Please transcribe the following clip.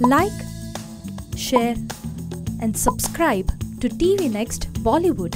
Like, share, and subscribe to TV Next Bollywood.